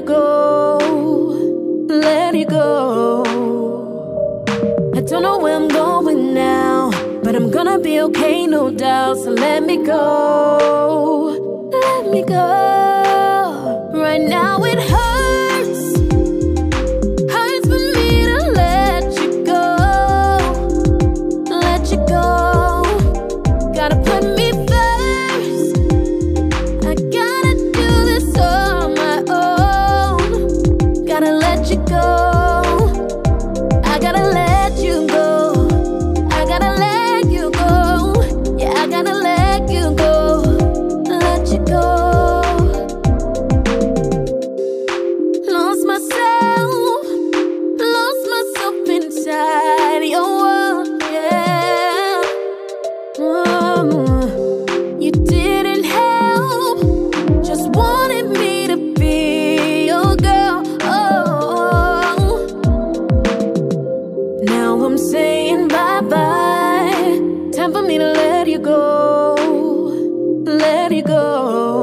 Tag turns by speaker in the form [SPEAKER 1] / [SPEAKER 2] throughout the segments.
[SPEAKER 1] it go, let it go. I don't know where I'm going now, but I'm gonna be okay, no doubt. So let me go, let me go. Right now it you go. let it go.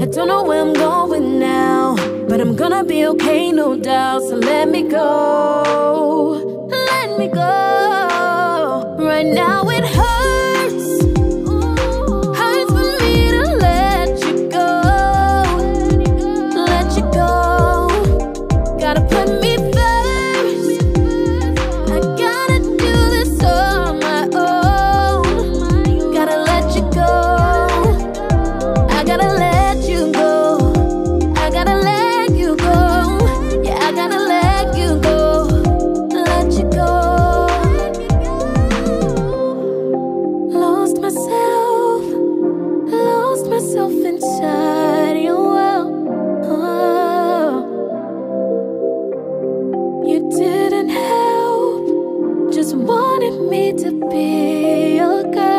[SPEAKER 1] I don't know where I'm going now, but I'm gonna be okay, no doubt. So let me go, let me go. Right now it hurts. Hurts for me to let you go. Let you go. Gotta put me wanted me to be your girl.